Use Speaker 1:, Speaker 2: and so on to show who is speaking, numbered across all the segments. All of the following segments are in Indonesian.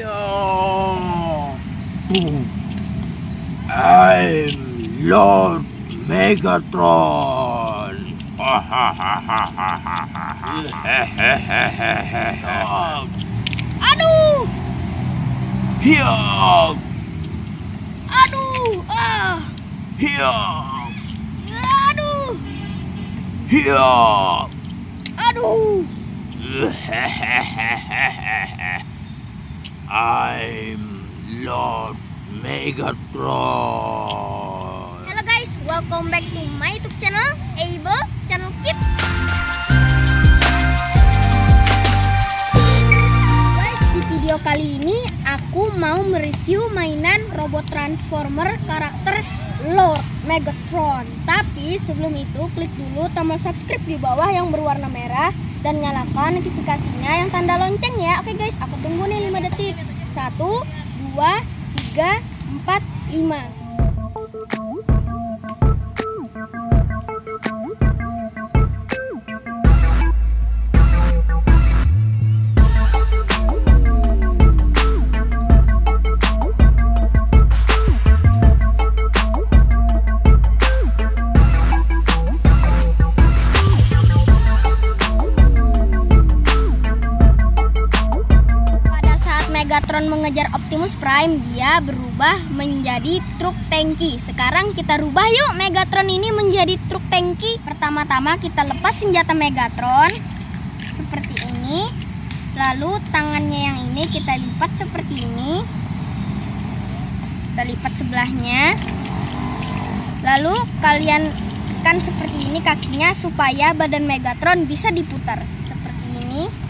Speaker 1: Yo. I'm Lord Megatron.
Speaker 2: Anu!
Speaker 1: Here!
Speaker 2: Anu! Ah!
Speaker 1: Here!
Speaker 2: Anu!
Speaker 1: Here!
Speaker 2: Anu!
Speaker 1: I'm Lord Megatron.
Speaker 2: Halo guys, welcome back to my YouTube channel, Able Channel Kids. Kali ini aku mau mereview mainan robot transformer karakter Lord Megatron. Tapi sebelum itu klik dulu tombol subscribe di bawah yang berwarna merah dan nyalakan notifikasinya yang tanda lonceng ya. Oke guys, aku tunggu nih 5 detik. 1 2 3 4 5. Megatron mengejar Optimus Prime, dia berubah menjadi truk tangki. Sekarang kita rubah yuk Megatron ini menjadi truk tangki. Pertama-tama kita lepas senjata Megatron seperti ini. Lalu tangannya yang ini kita lipat seperti ini. Kita lipat sebelahnya. Lalu kalian tekan seperti ini kakinya supaya badan Megatron bisa diputar seperti ini.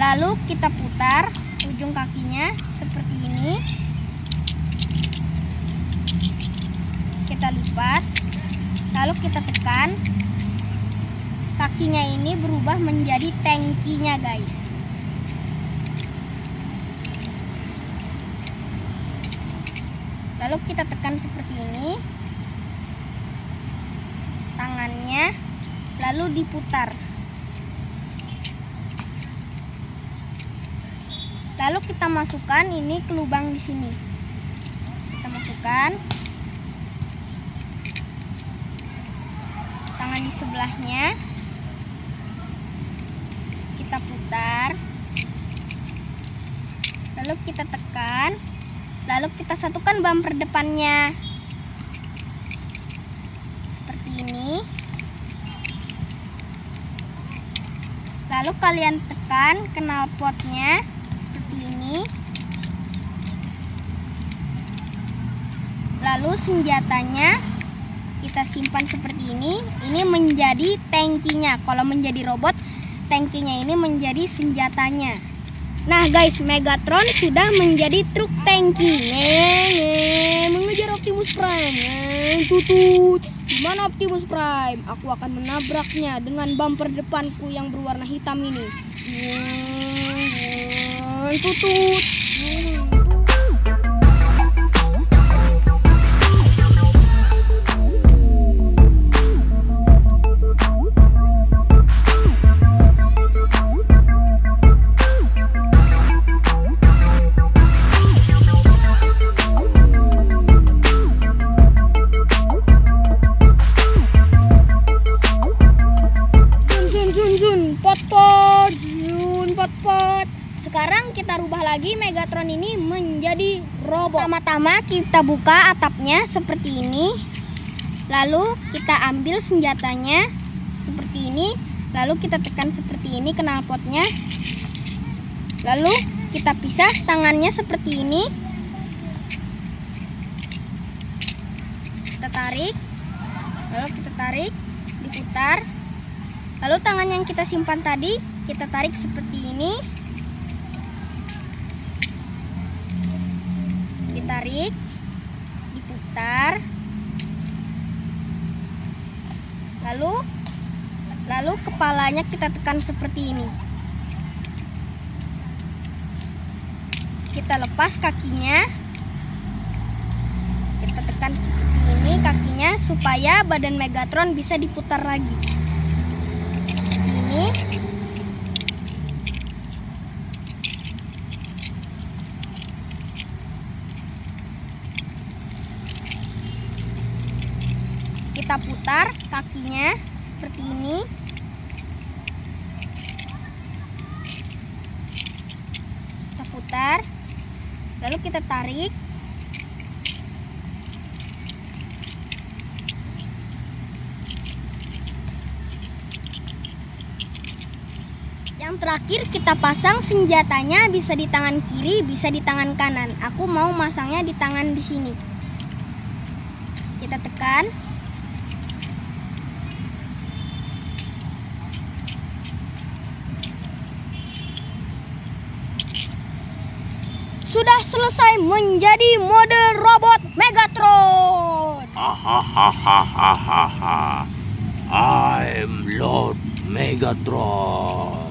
Speaker 2: Lalu kita putar ujung kakinya seperti ini. Kita lipat. Lalu kita tekan. Kakinya ini berubah menjadi tangkinya, guys. Lalu kita tekan seperti ini. Tangannya lalu diputar. Lalu kita masukkan ini ke lubang di sini. Kita masukkan tangan di sebelahnya. Kita putar. Lalu kita tekan. Lalu kita satukan bumper depannya. Seperti ini. Lalu kalian tekan knalpotnya seperti Lalu senjatanya kita simpan seperti ini. Ini menjadi tangkinya. Kalau menjadi robot, tangkinya ini menjadi senjatanya. Nah guys, Megatron sudah menjadi truk tangki. Nge, mengejar Optimus Prime. Tutut. Gimana Optimus Prime? Aku akan menabraknya dengan bumper depanku yang berwarna hitam ini. ng tutut. Jun, Jun, pot pot, Jun, pot pot. Sekarang kita rubah lagi Megatron ini menjadi robot. Pertama-tama kita buka atapnya seperti ini. Lalu kita ambil senjatanya seperti ini. Lalu kita tekan seperti ini knalpotnya. Lalu kita pisah tangannya seperti ini. Kita tarik. Lalu kita tarik, diputar. Lalu tangan yang kita simpan tadi kita tarik seperti ini. Ditarik, diputar. Lalu lalu kepalanya kita tekan seperti ini. Kita lepas kakinya. Kita tekan seperti ini kakinya supaya badan Megatron bisa diputar lagi ini kakinya seperti ini. Kita putar. Lalu kita tarik. Yang terakhir kita pasang senjatanya bisa di tangan kiri, bisa di tangan kanan. Aku mau masangnya di tangan di sini. Kita tekan. Sudah selesai menjadi mode robot Megatron.
Speaker 1: Hahaha. I'm Lord Megatron.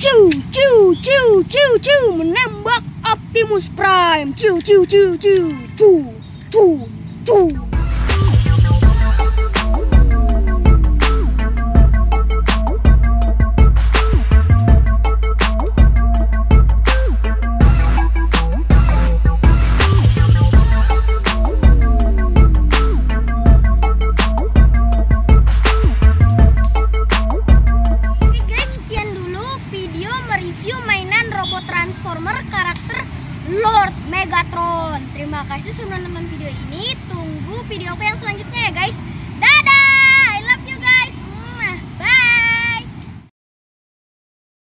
Speaker 2: Ciu ciu ciu ciu ciu menembak Optimus Prime. Ciu ciu ciu ciu ciu ciu. Karakter Lord Megatron. Terima kasih sudah nonton video ini. Tunggu videoku yang selanjutnya ya guys.